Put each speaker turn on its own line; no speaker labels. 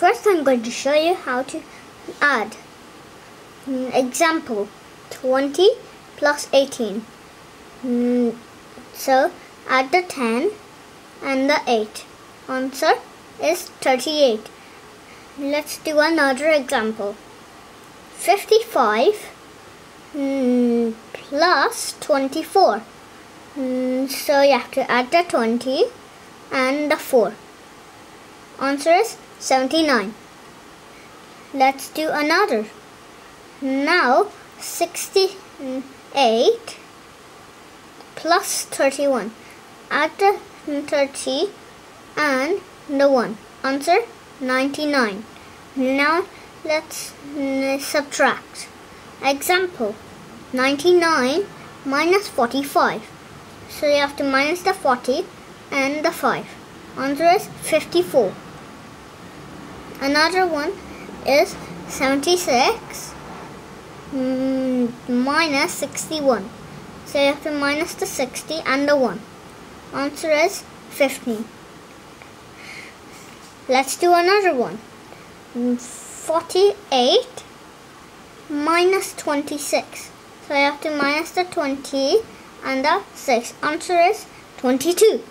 First I'm going to show you how to add. Example 20 plus 18. Mm, So add the 10 and the 8. Answer is 38. Let's do another example. 55 mm, plus 24. Mm, So you have to add the 20 and the 4. Answer is 79. Let's do another. Now 68 plus 31. Add the 30 and the 1. Answer 99. Now let's subtract. Example 99 minus 45. So you have to minus the 40 and the 5. Answer is 54. Another one is 76 mm, minus 61. So you have to minus the 60 and the 1. Answer is 15. Let's do another one. Mm, 48 minus 26. So you have to minus the 20 and the 6. Answer is 22.